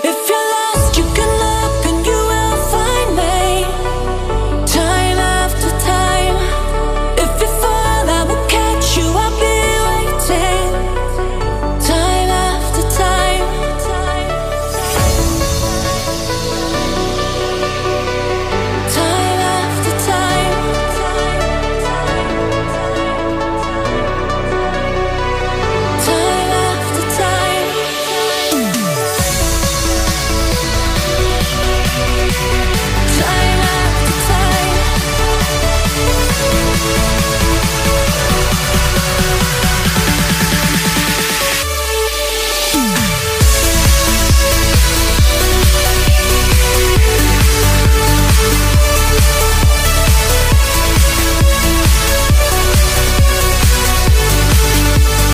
If you